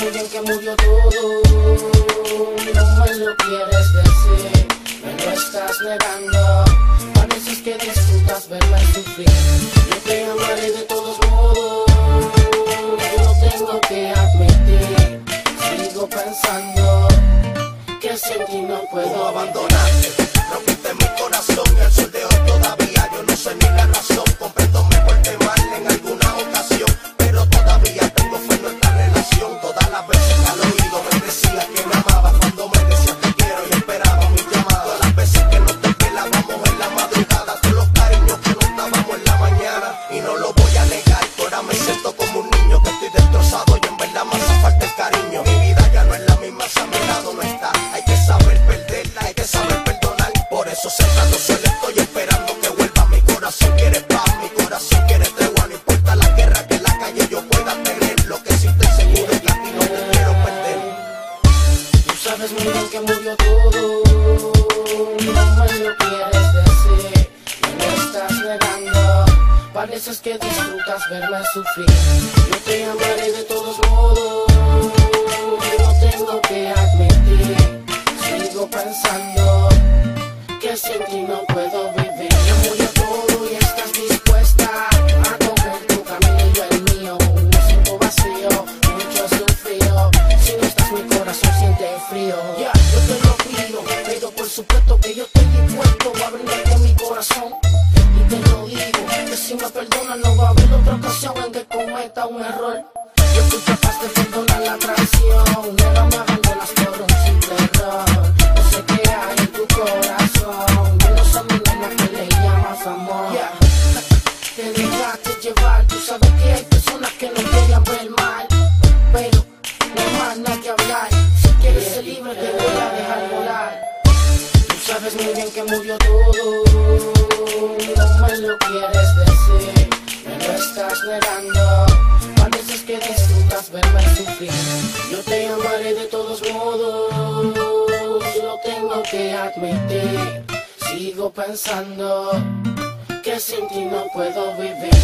muy bien que murió todo No me lo quieres decir Me lo estás negando. Pareces que disfrutas verme sufrir. Yo te amaré de todos modos Yo tengo que admitir. Sigo pensando Que sin ti no puedo abandonar. Eso sentado solo estoy esperando que vuelva mi corazón. Quiere paz, mi corazón quiere tregua. No importa la guerra que la calle yo pueda tener. Lo que sí estoy seguro es que a ti no te quiero perder. Tú sabes muy bien que murió todo, no me lo quieres decir, me lo estás negando. Pareces que disfrutas verme sufrir. Yo te amaré de todos modos, que yo estoy dispuesto a brindarte mi corazón. Y te lo digo, que si me perdonas no va a haber otra ocasión en que cometa un error. Yo soy capaz de perdonar la traición, nunca me abandonas por un simple error. No sé qué hay en tu corazón, yo no sé mi nena que le llamas amor. Yeah. Te dejaste llevar, tú sabes que hay personas que no quieren ver mal, pero no hay más nada que hablar. Si quieres ser libre te voy a dejar volar. Sabes muy bien que murió todo, no me lo quieres decir, me lo estás negando. Pareces que disfrutas verme sufrir. Yo te amaré de todos modos, lo tengo que admitir. Sigo pensando que sin ti no puedo vivir.